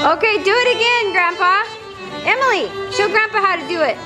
Okay, do it again, Grandpa. Emily, show Grandpa how to do it.